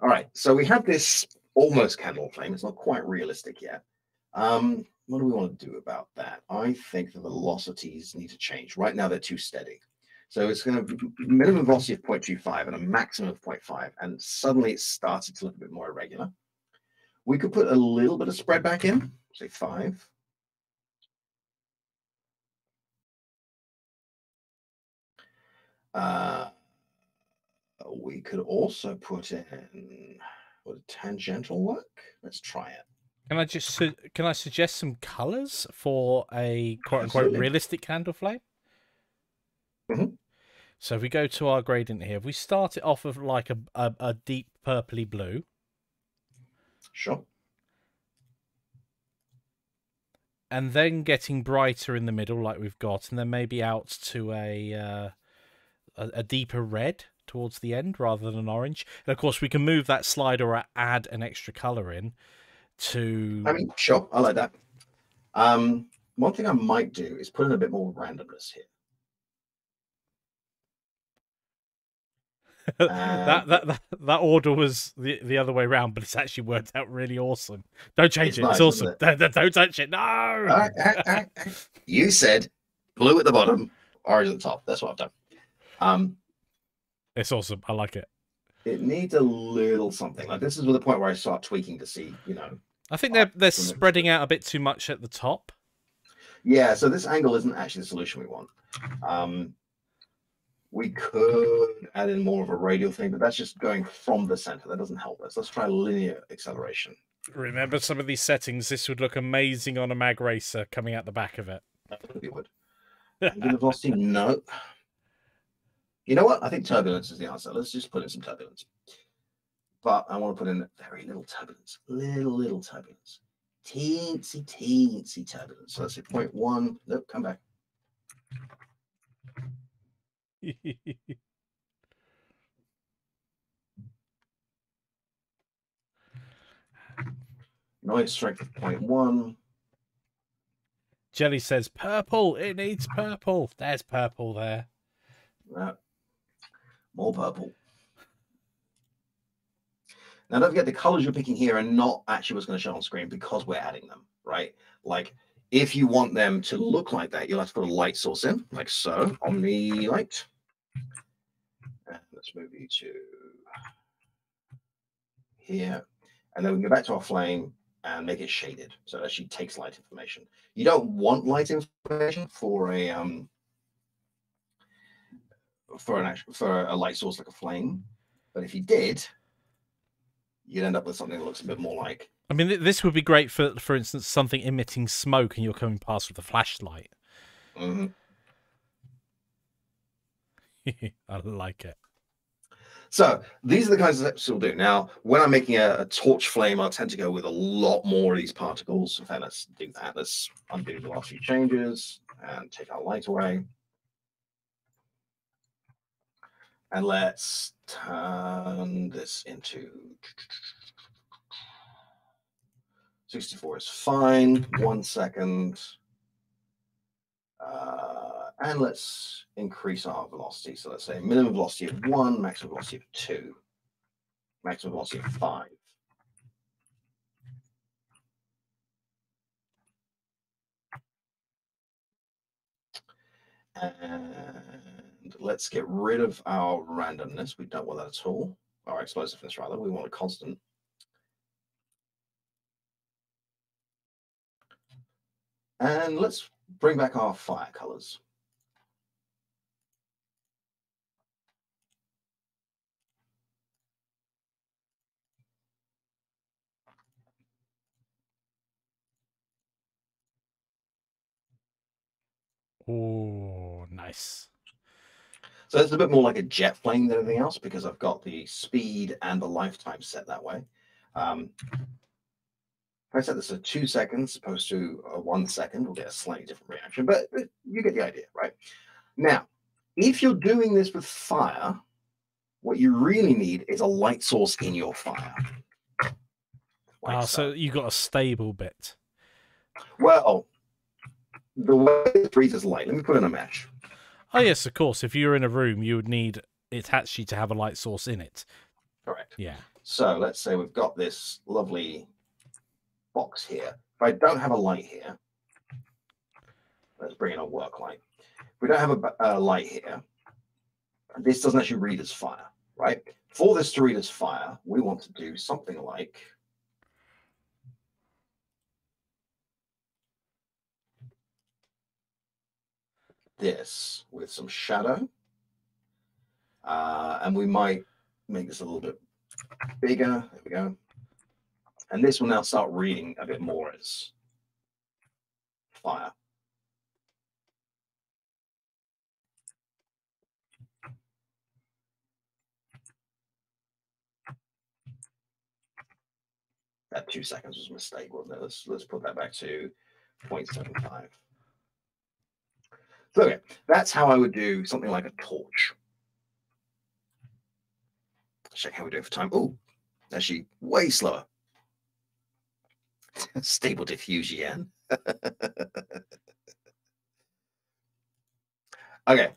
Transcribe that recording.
All right, so we have this almost candle flame. It's not quite realistic yet. Um, what do we want to do about that? I think the velocities need to change. Right now, they're too steady. So it's going to be minimum velocity of 0.25 and a maximum of 0.5. And suddenly it started to look a bit more irregular. We could put a little bit of spread back in, say five. Uh, we could also put in would tangential work? Let's try it. Can I just su- can I suggest some colors for a quote unquote Absolutely. realistic candle flame? Mhm. So if we go to our gradient here, if we start it off of like a, a, a deep purpley blue, Sure. and then getting brighter in the middle, like we've got, and then maybe out to a uh, a, a deeper red towards the end rather than orange. And of course, we can move that slider or add an extra color in to. I mean, sure, I like that. Um, one thing I might do is put in a bit more randomness here. that, that that that order was the the other way around, but it's actually worked out really awesome. Don't change It's it; nice, it's awesome. isn't Don't, don't- touch it. No. Ah, ah, ah. you said blue at the bottom, orange at the top. That's what I've done. Um, It's awesome. I like it. it needs a little something. Like this is the point where I start tweaking to see, you know. I think they're they're spreading out a bit too much at the top. Yeah, so this angle isn't actually the solution we want. Um, we could add in more of a radial thing, but that's just going from the center. That doesn't help us. Let's try linear acceleration. Remember some of these settings. This would look amazing on a mag racer coming out the back of it. I think it would. Angular velocity, no. You know what? I think turbulence is the answer. Let's just put in some turbulence. But I want to put in very little turbulence. Little, little turbulence. Teensy, teensy turbulence. So let's say 0.1. Nope, come back. Noise strength of 0.1. Jelly says purple. It needs purple. There's purple there. More purple. Now, don't forget the colors you're picking here are not actually what's going to show on screen because we're adding them, right? Like, if you want them to look like that, you'll have to put a light source in, like so, on the light. Let's move you to here. And then we can go back to our flame and make it shaded. So it actually takes light information. You don't want light information for a um, for an actual for a light source like a flame. But if you did, you'd end up with something that looks a bit more like I mean, this would be great for, for instance, something emitting smoke, and you're coming past with a flashlight. mhm. I like it. So these are the kinds of steps we'll do. Now, when I'm making a, a torch flame, I'll tend to go with a lot more of these particles. In fact, let's do that. Let's undo the last few changes and take our light away. And let's turn this into 64 is fine. One second. Uh, and let's increase our velocity. So let's say minimum velocity of one, maximum velocity of two, maximum velocity of five. And let's get rid of our randomness. We don't want that at all. Our explosiveness, rather. We want a constant. And let's bring back our fire colors. Oh, nice. So it's a bit more like a jet plane than anything else because I've got the speed and the lifetime set that way. Um, if I set this at two seconds opposed to uh, one second, we'll get a slightly different reaction, but you get the idea, right? Now, if you're doing this with fire, what you really need is a light source in your fire. Like Ah, so. so you got a stable bit. Well, the way it freezes light, let me put in a mesh. Oh yes, of course. If you're in a room, you would need it actually to have a light source in it. Correct. Yeah. So let's say we've got this lovely box here. If I don't have a light here, let's bring in a work light. If we don't have a light here, this doesn't actually read as fire, right? For this to read as fire, we want to do something like this with some shadow. Uh, and we might make this a little bit bigger. There we go. And this will now start reading a bit more as fire. That two seconds was a mistake, wasn't it? Let's let's put that back to 0.75. So okay, that's how I would do something like a torch. Let's check how we do it for time. Oh, actually way slower. Stable diffusion. okay,